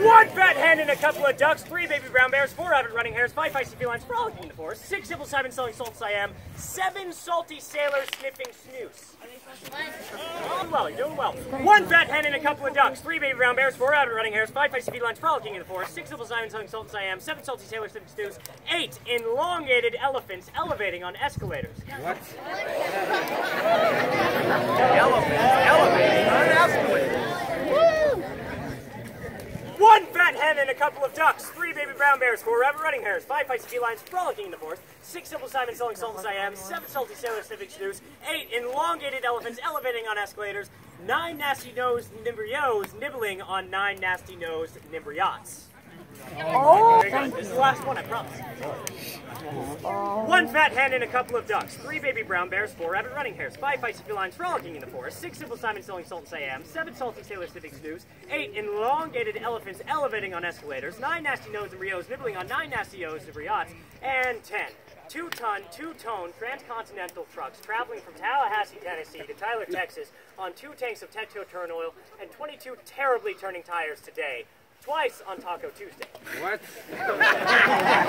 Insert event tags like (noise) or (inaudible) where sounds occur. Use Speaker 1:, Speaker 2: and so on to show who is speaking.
Speaker 1: One fat hen and a couple of ducks, three baby brown bears, four avid running hares, five feisty felines. Frolicking in the forest, six simple Simon selling salt Siam, seven salty sailors sniffing snooze. Doing well, you're doing well. One fat hen and a couple of ducks, three baby brown bears, four avid running hares, five feisty felines. Frolicking in the forest, six simple Simon selling salt Siam, seven salty sailors sniffing snooze, eight elongated elephants elevating on escalators.
Speaker 2: What?
Speaker 1: One fat hen and a couple of ducks, three baby brown bears, four rabbit running hares, five feisty felines frolicking in the forest, six simple Simon selling salt and Siam, seven salty sailors sniffing snooze, eight elongated elephants elevating on escalators, nine nasty nosed nimbrios nibbling on nine nasty nosed nimbriots. Oh, good. This is the last one, I promise. One fat hen and a couple of ducks, three baby brown bears, four rabbit running hares, five feisty felines frolicking in the forest, six simple Simon selling salt and Siam, seven salty sailors sniffing snooze, eight elongated elephants elevating on escalators, nine nasty nosed embryos nibbling on nine nasty o's nosed yachts, and ten. Two-ton, two-tone transcontinental trucks traveling from Tallahassee, Tennessee to Tyler, Texas on two tanks of Tetco turn oil and 22 terribly turning tires today, twice on Taco Tuesday.
Speaker 2: What? (laughs)